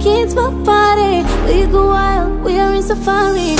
kids will party We go wild, we are in safari.